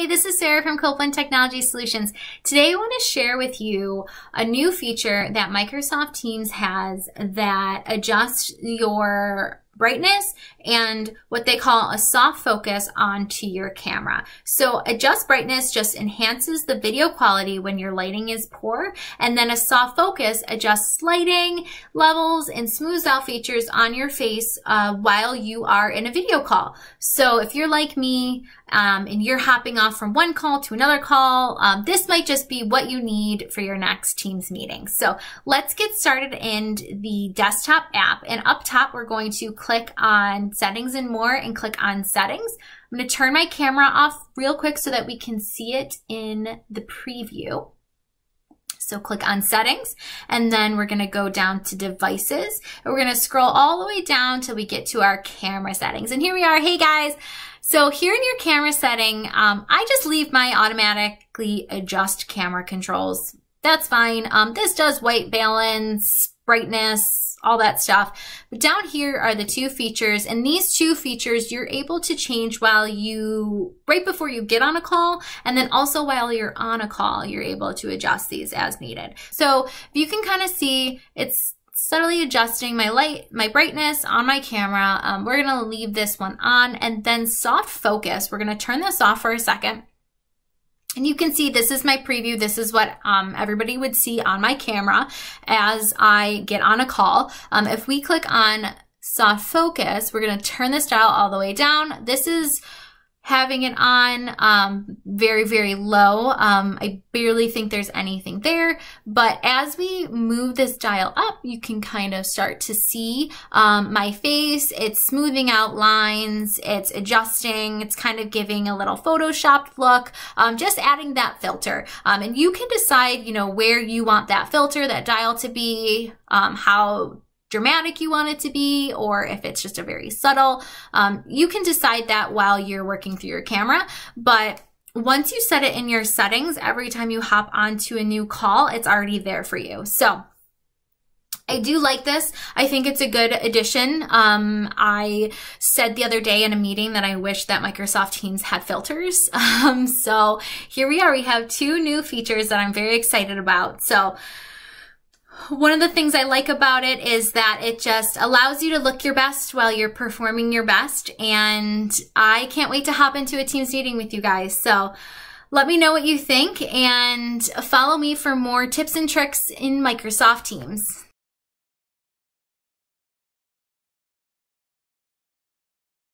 Hey, this is Sarah from Copeland Technology Solutions. Today I want to share with you a new feature that Microsoft Teams has that adjusts your brightness and what they call a soft focus onto your camera. So adjust brightness just enhances the video quality when your lighting is poor and then a soft focus adjusts lighting levels and smooths out features on your face uh, while you are in a video call. So if you're like me um, and you're hopping off from one call to another call, um, this might just be what you need for your next Teams meeting. So let's get started in the desktop app and up top we're going to click on settings and more and click on settings. I'm going to turn my camera off real quick so that we can see it in the preview. So click on settings and then we're going to go down to devices and we're going to scroll all the way down till we get to our camera settings. And here we are. Hey guys. So here in your camera setting, um, I just leave my automatically adjust camera controls. That's fine. Um, this does white balance, brightness, all that stuff. But down here are the two features and these two features you're able to change while you, right before you get on a call and then also while you're on a call, you're able to adjust these as needed. So you can kind of see it's subtly adjusting my light, my brightness on my camera. Um, we're gonna leave this one on and then soft focus. We're gonna turn this off for a second and you can see this is my preview. This is what um, everybody would see on my camera as I get on a call. Um, if we click on soft focus, we're going to turn this dial all the way down. This is having it on um, very, very low. Um, I barely think there's anything there. But as we move this dial up, you can kind of start to see um, my face. It's smoothing out lines. It's adjusting. It's kind of giving a little photoshopped look. Um, just adding that filter. Um, and you can decide, you know, where you want that filter, that dial to be, um, how dramatic you want it to be or if it's just a very subtle. Um, you can decide that while you're working through your camera, but once you set it in your settings, every time you hop onto a new call, it's already there for you. So I do like this. I think it's a good addition. Um, I said the other day in a meeting that I wish that Microsoft Teams had filters. Um, so here we are. We have two new features that I'm very excited about. So one of the things I like about it is that it just allows you to look your best while you're performing your best. And I can't wait to hop into a Teams meeting with you guys. So let me know what you think and follow me for more tips and tricks in Microsoft Teams.